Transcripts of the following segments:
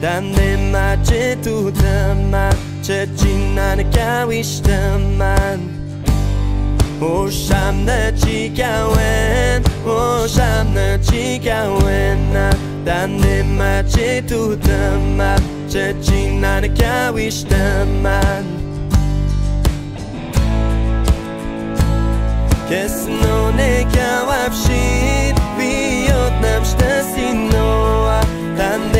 단내맛 제두다만 제진한 가위시다만 오샴나 지가웬 오샴나 지가웬 나 단내맛 제두다만 제진한 가위시다만 Kes no ne kjavapshit Vijot nam shtësinoa Tande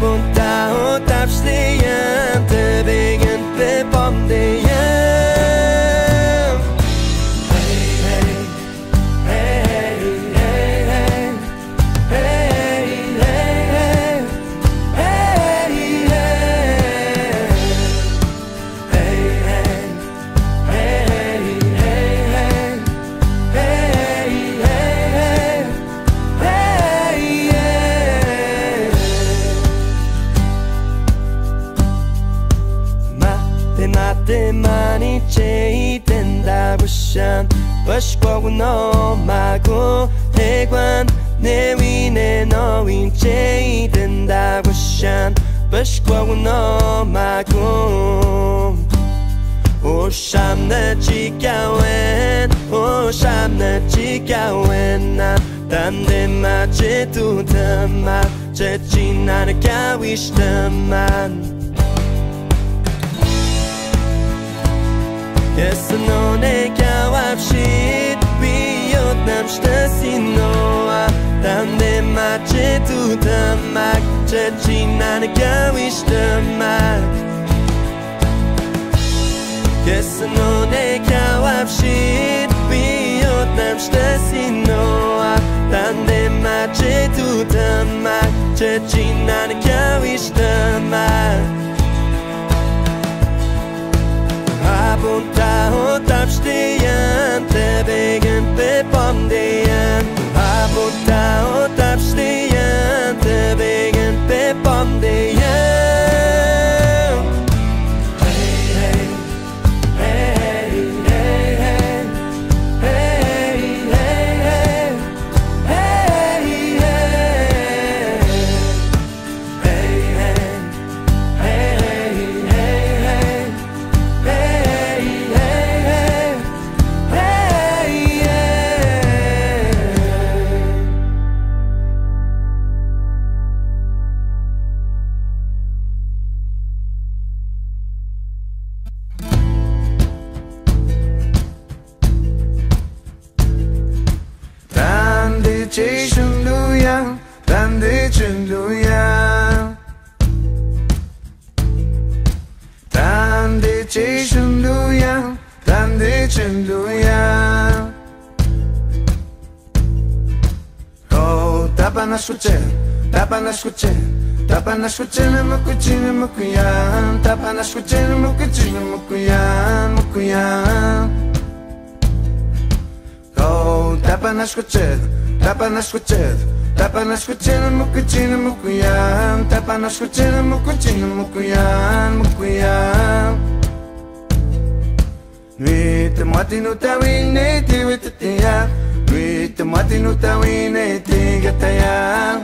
bunta och tafsligen Tövingen blev bom det igen. 내 지나니까 wisdom Yes, no, 내 값이 위험남 대신 너와 단내 맞에 두단 말, 제 지나니까 wisdom cu ce Tapanaș cu cine, mă cu cine, mă cu ea Tapanaș cu cine, mă cu cine, mă cu ea, mă cu ea Oh, tapanaș cu ce Tapanaș cu ce Tapanaș cu cine, mă cu cine, mă cu ea Tapanaș cu cine, mă cu cine, mă cu ea, mă cu ea Lui te nu te uine, te uite te ia Lui te mati nu te uine, te gata ia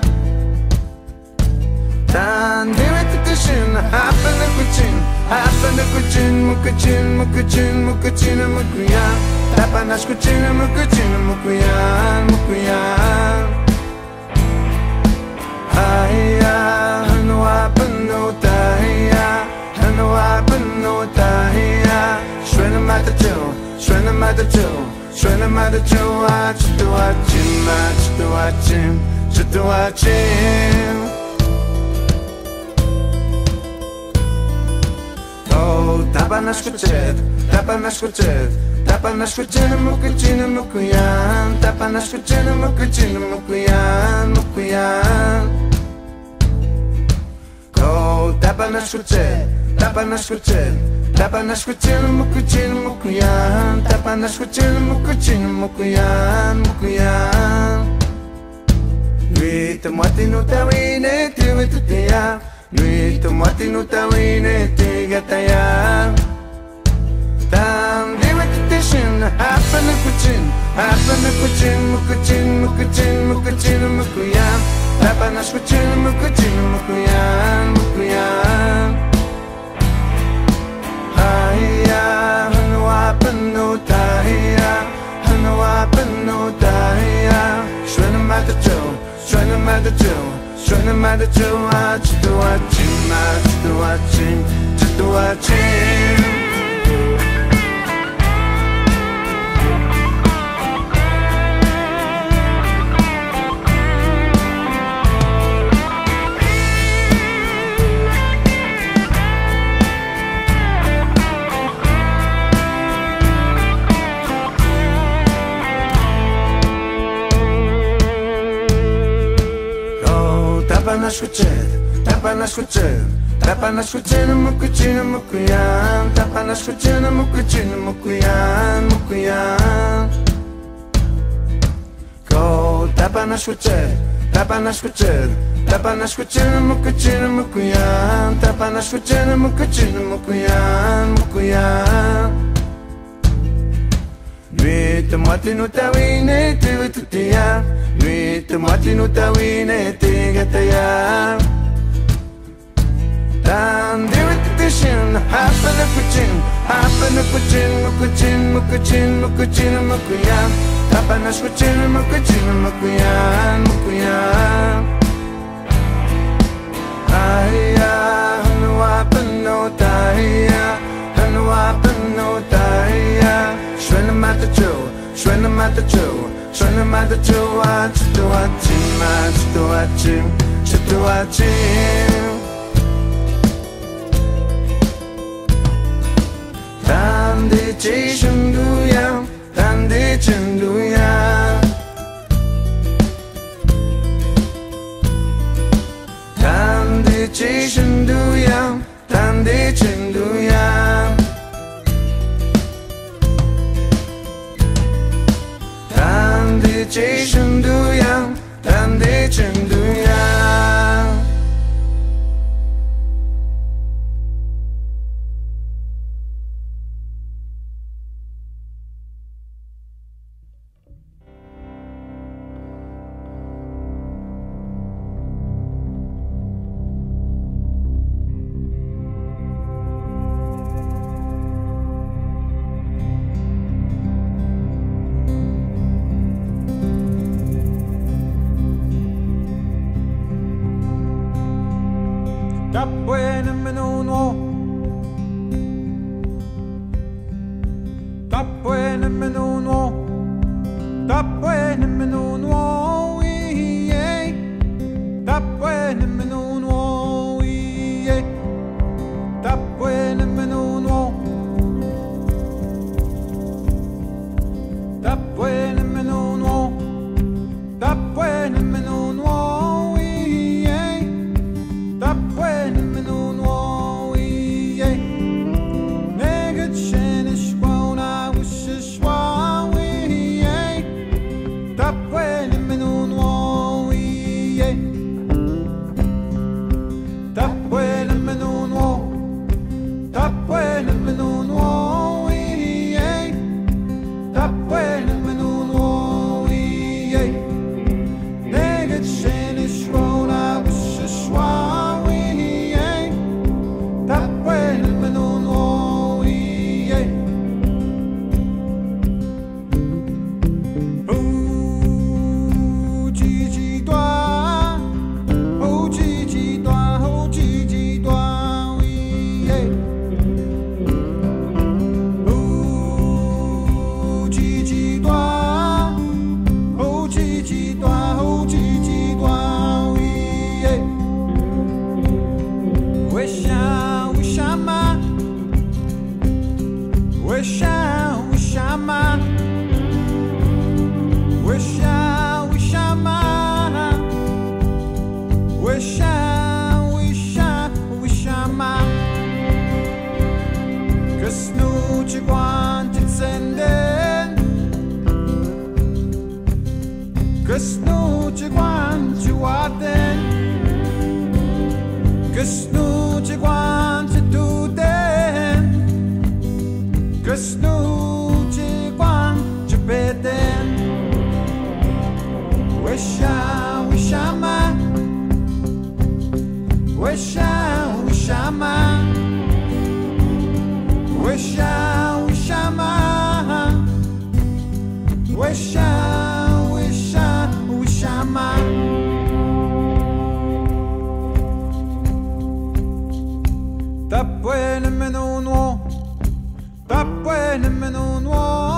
Tandiri tishin, happen a kuchin, happen a kuchin, mukuchin, mukuchin, mukuchin, mukuyan. Tapanash kuchin, mukuchin, mukuyan, mukuyan. Hiya, hanwa pano tahiya, hanwa pano tahiya. Shwena mata chill, shwena mata chill, shwena mata chill. Chitu achim, chitu achim, chitu achim. tapa na escuchet, tapa na escuchet, tapa na escuchet, mucuchino, mucuyan, tapa na escuchino, mucuchino, mucuyan, mucuyan. Go, tapa na escuchet, tapa na escuchet, tapa na escuchino, mucuchino, mucuyan, tapa na escuchino, mucuchino, mucuyan, mucuyan. Vite muerte, no te vine, te vine, te vine, Митомати, но талините га тая Там дивата тишина, апа на кучин Апа на кучин, мукучин, мукучин, мукучин, мукуям Апа наш кучин Joe Ah, chitu achim Ah, chitu achim Chitu achim Oh, tapa na escuchar, tapan a escuchar, tapan a escuchar, mucuchino, mucuyán, tapan a escuchar, mucuchino, mucuyán, mucuyán. Go, tapan a escuchar, tapan a escuchar, tapan a escuchar, mucuchino, mucuyán, tapan a escuchar, mucuchino, mucuyán, mucuyán. Vete, mate no tawine, te ve tu. Nuit mati nu ta wine te gata ya Dan diwit tishin Happen a kuchin Happen a kuchin Mukuchin mukuchin mukuchin mukuyan Tapan a shkuchin mukuchin mukuyan mukuyan Ahiya hanwa pano tahiya Hanwa pano tahiya Shwen mata chua Hanu happen no tahiya Shwena mata cho Shwena mata cho Shwena mata cho Chitu achim Chitu achim Chitu achim Tande che shanduya Tande chanduya Tande 这一生 Orixá o chama, Orixá o chama, Orixá o chama, Orixá o chama, que se não te. Tapwele meno no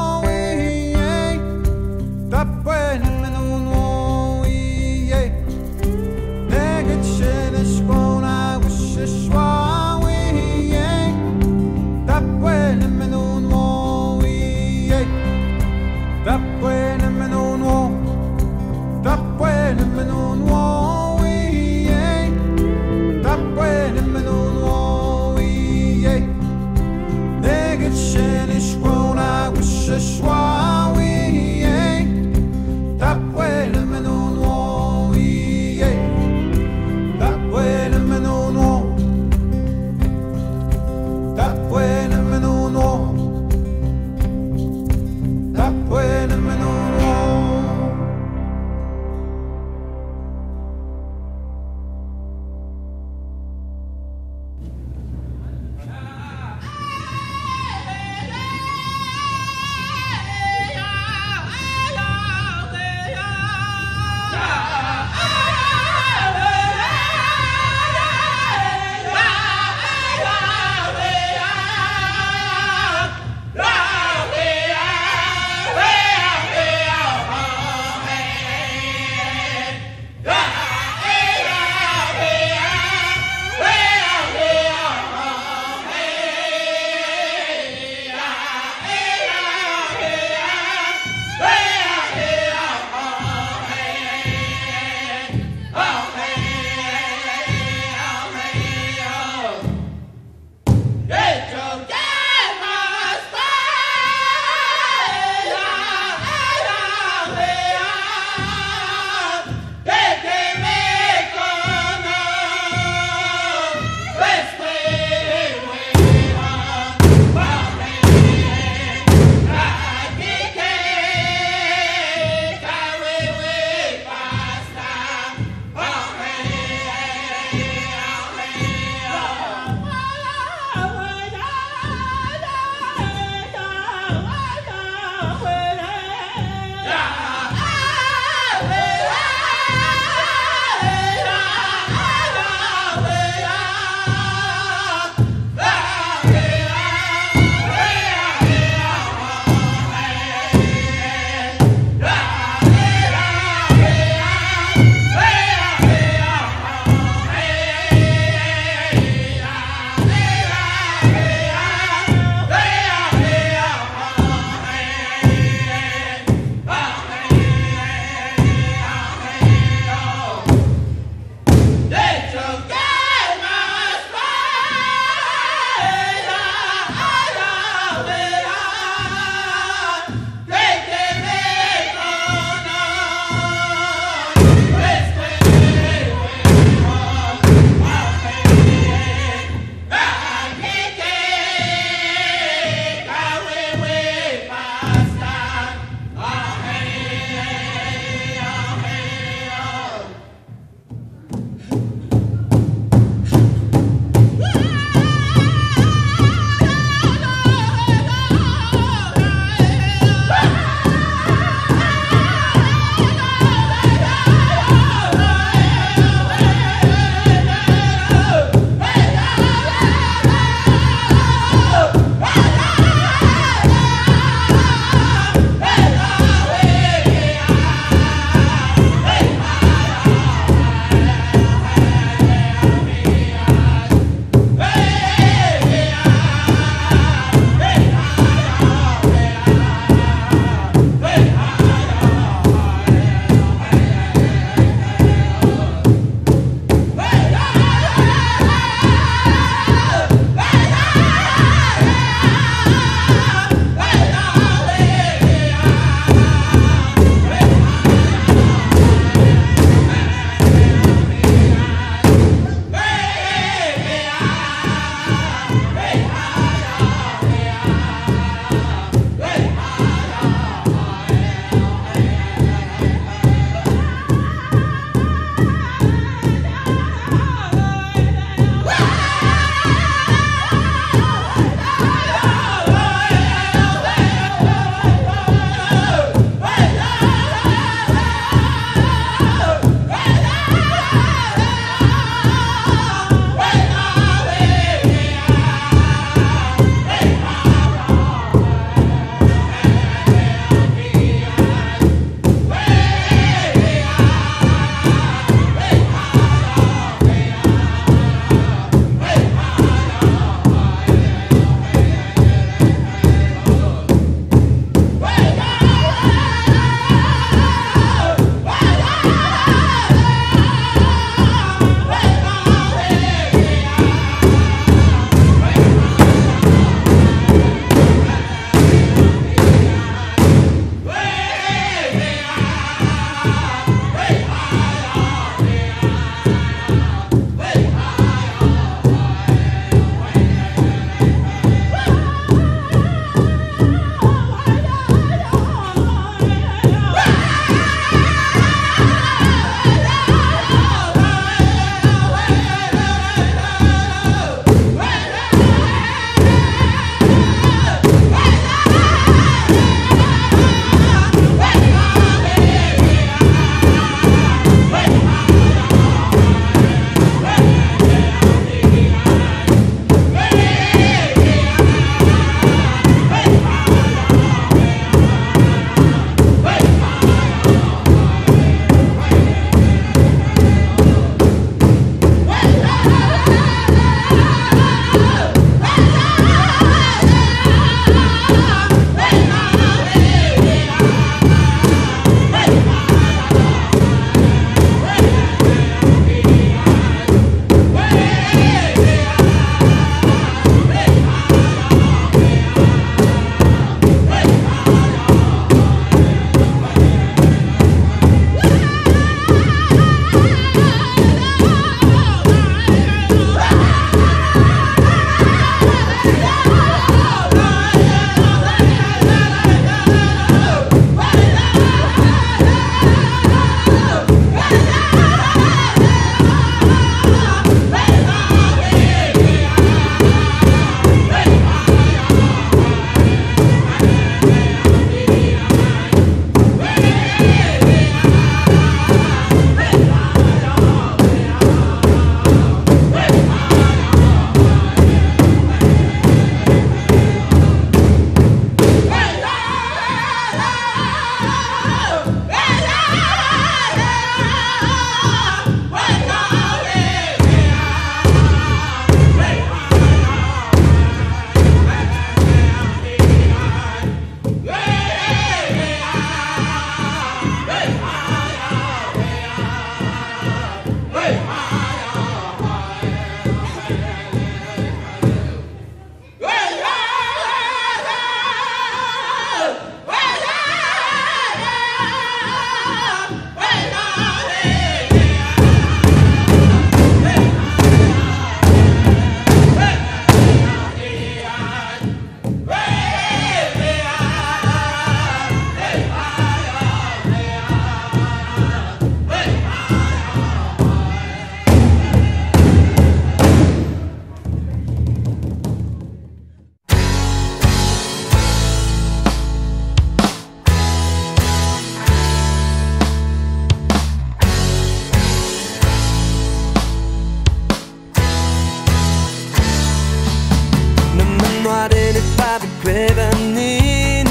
Kwevanin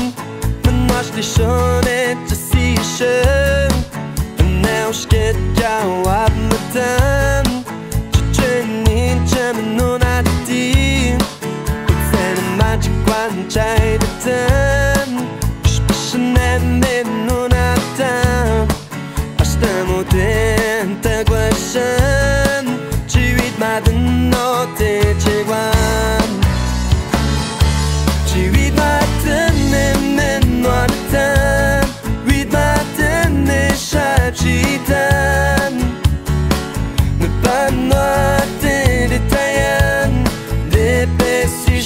Men mach di shon et si shen Men ne ushket jau ab metan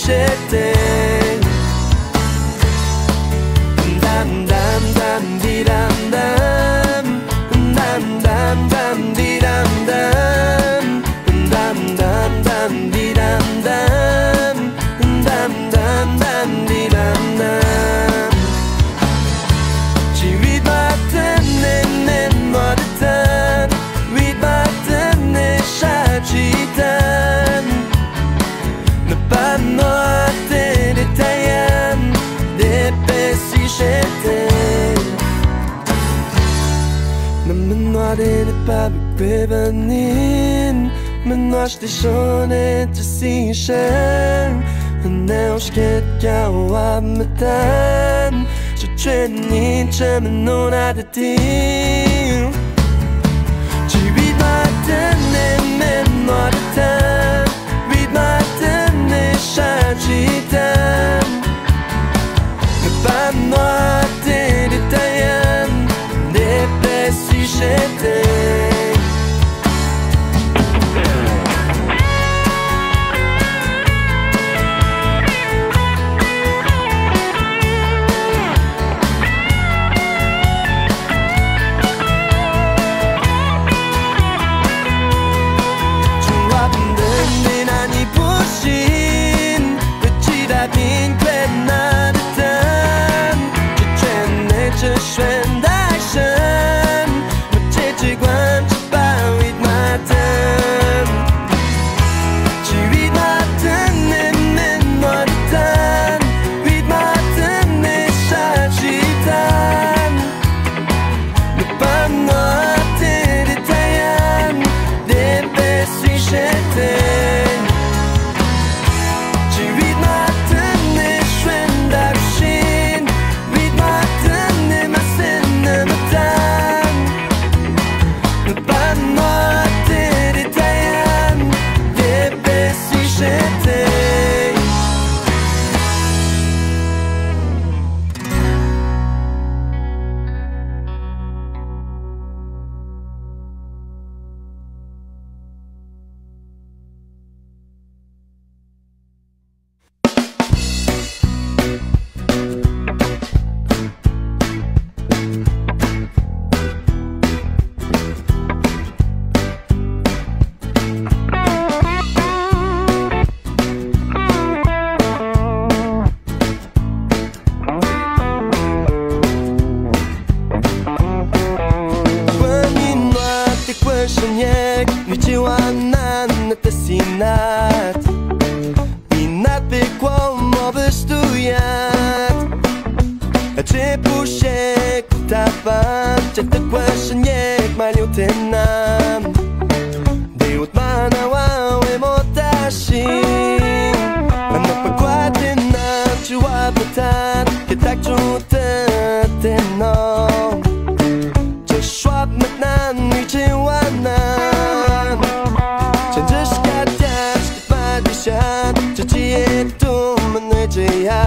j'étais visionet gjithë si shem Dhe ne u shket kja u abë më tan Që që të një që më nuna të ti Që vidë ma të në me nua të tan. Vidë ma të në shanë i tan Në projektu nadzieja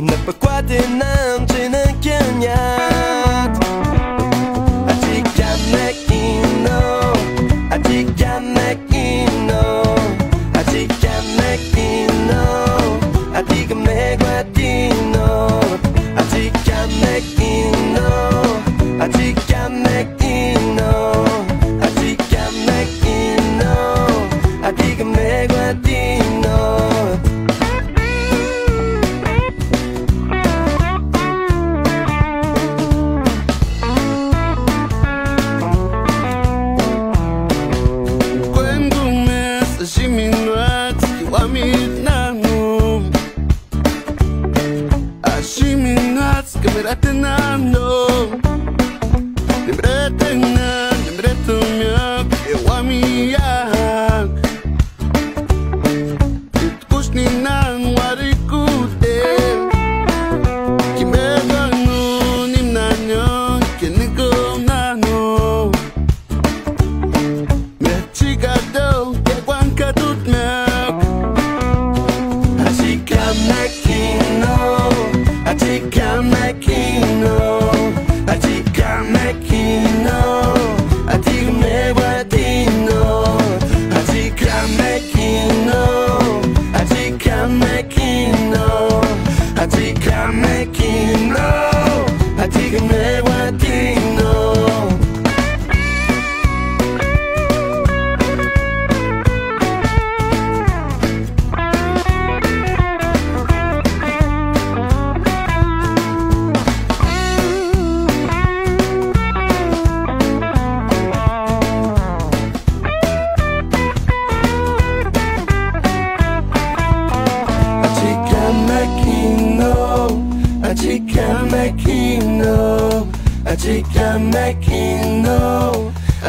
Na pokłady nam czy na kielniach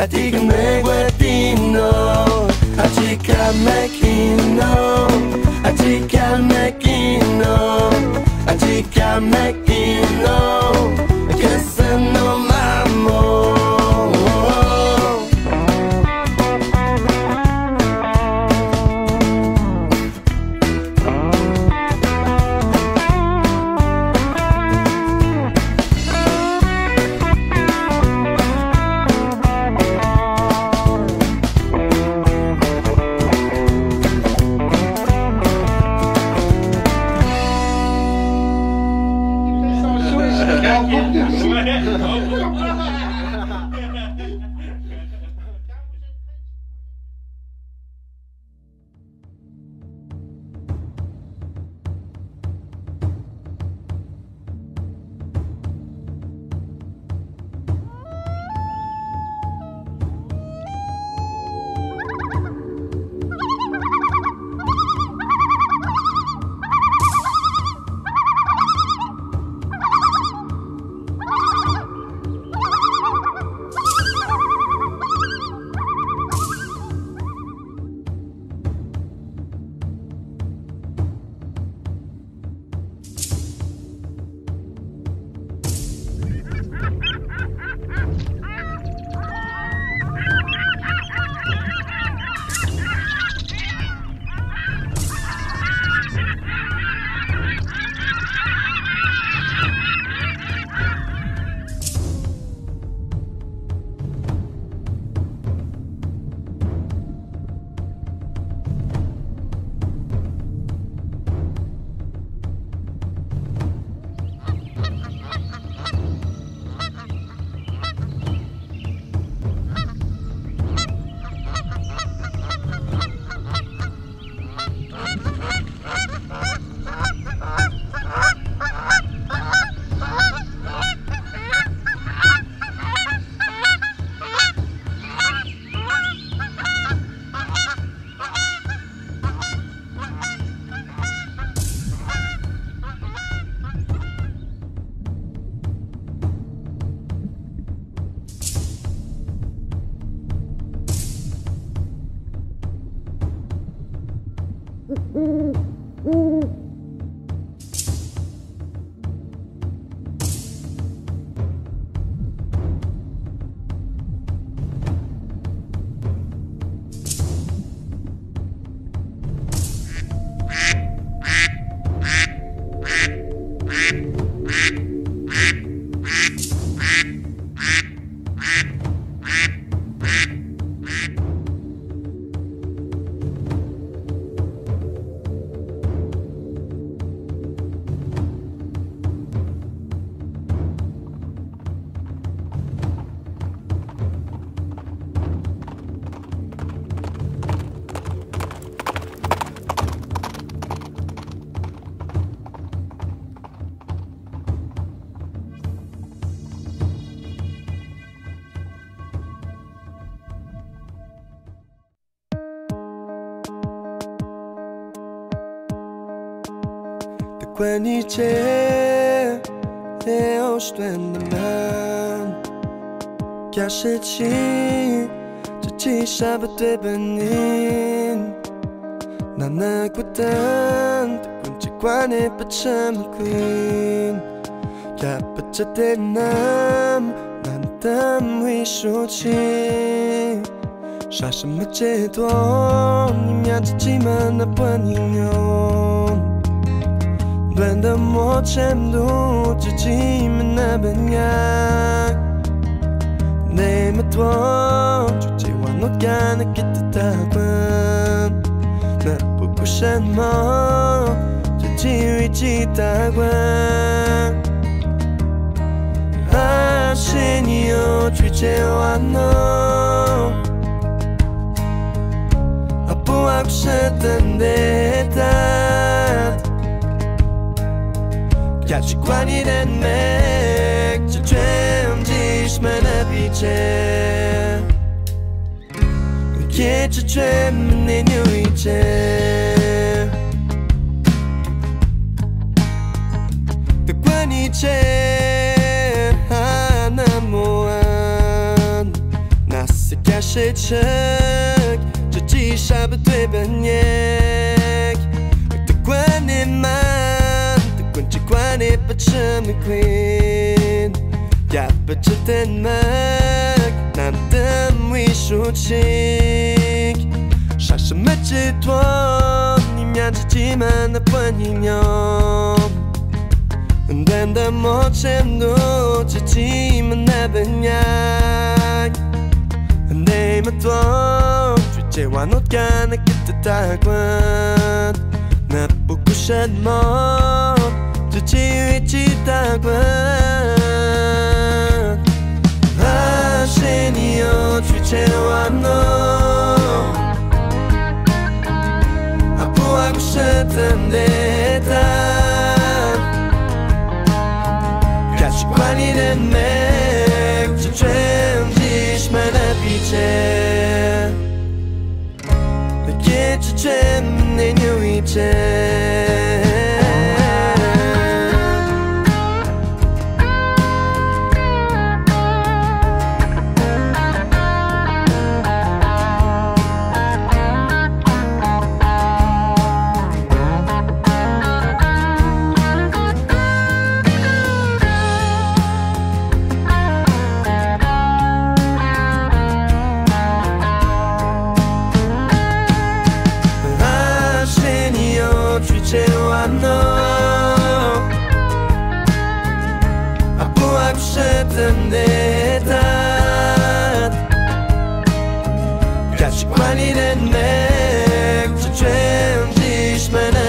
macchino 管你借，借我十万的命。假事情，假起傻把对把你。那那孤单，独自关在八千木林。假把这天南，慢慢回首间。啥什么借都，你别着急，慢慢还你。本的磨程度 mo candu, cuci menambahnya. Name of War, cuci wanuk karena 가지관이란 맥주 죄음지심한 아비제 개주 죄만 내 뉴이제 득관이제 하나모한 나스가시책 저 지샤브 되변 예 득관의 말 châm tên mắc Nam tâm vi su chik Sa sa mất chế tuan Nhìn nhàn chỉ chỉ mà nó vẫn nhìn nhau Đêm đêm một xem đu Chỉ chỉ mà nè bên nhạc Nei mà tuan Chỉ chế hoa nốt ca nè kết tự ta quan Nè bù cú shed mò Chỉ chỉ uy chỉ ta quan Ah, genio Chỉ chế hoa Życie tak brak się nie odświeczyła noc. A pułak przetędy tak Kać pani rynek Czy przędziśmy lepiej cię Kiedy czynny nie ujdzie Ka që kwaniden mek Që qem dish me në